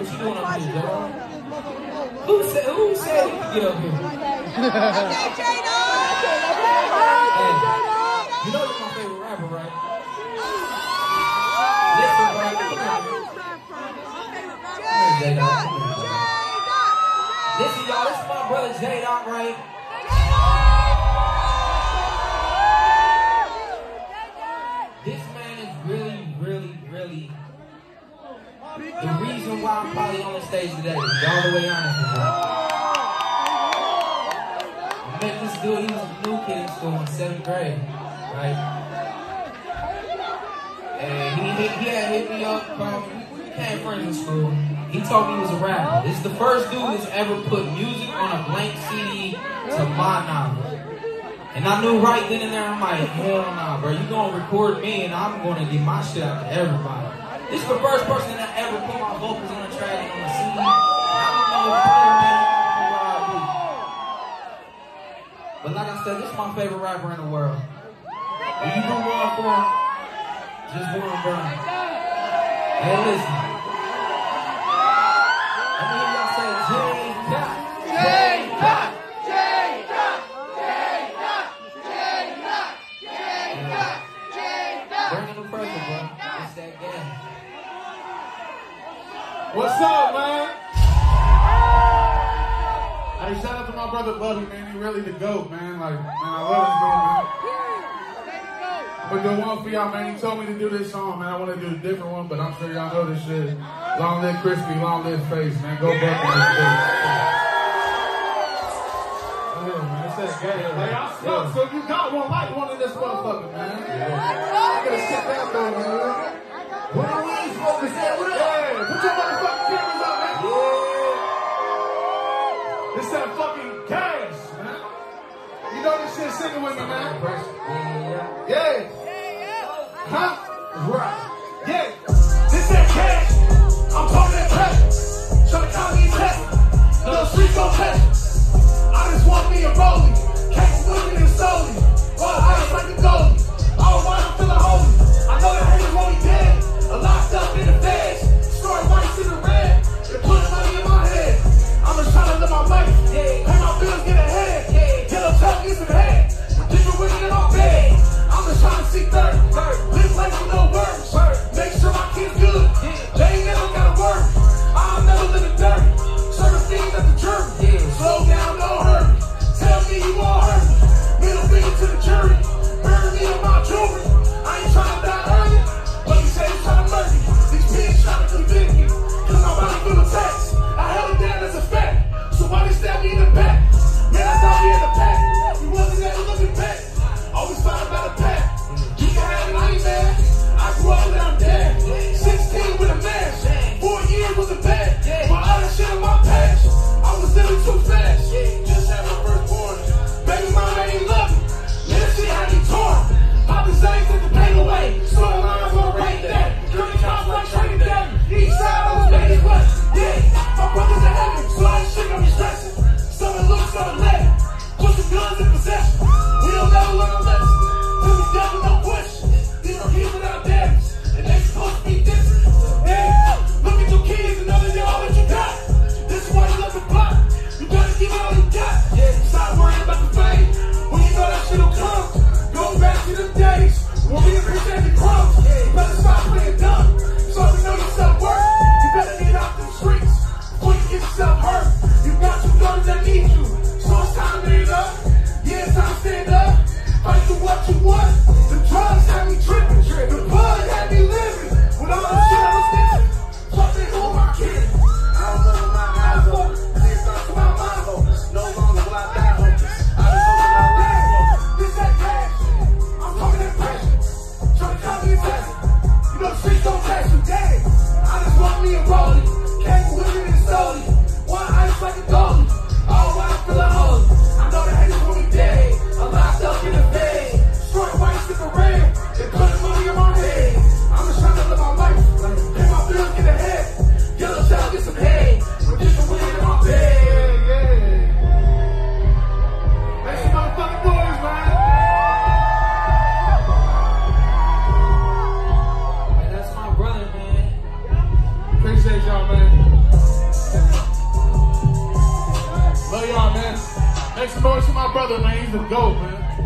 What you doing up here, Joe? Who said, who said he could get up here? Hey, you know you're my favorite rapper, right? Listen, right? Come here. Come here, J-Dot. Come here, J-Dot. Listen, y'all, this is my brother J-Dot, right? The reason why I'm probably on the stage today. To be all the way honest with you. I met this dude, he was a new kid in school in seventh grade, right? And he, he, had hit me up, we became friends in school. He told me he was a rapper. This is the first dude that's ever put music on a blank CD to my knowledge. And I knew right then and there, I'm like, hell nah, bro. You gonna record me and I'm gonna get my shit out to everybody. This is the first person that ever put my vocals on a track on a CD. I don't know I. But like I said, this is my favorite rapper in the world. When you do one for him, just one, bro. Hey, listen. What's up, man? Hey, shout out to my brother Buddy, man. He really the GOAT, man. Like, man, I love this dude, man. But the one for y'all, man. He told me to do this song, man. I want to do a different one, but I'm sure y'all know this shit. Long live Crispy, long live Face, man. Go Buck on this bitch. Yeah, man. Like, I stuck, so you got one like one in this motherfucker, man. You gotta sit down, You know this sing it with me, man. Yeah. Yeah. Huh? Right. Yeah. He's a GOAT, man.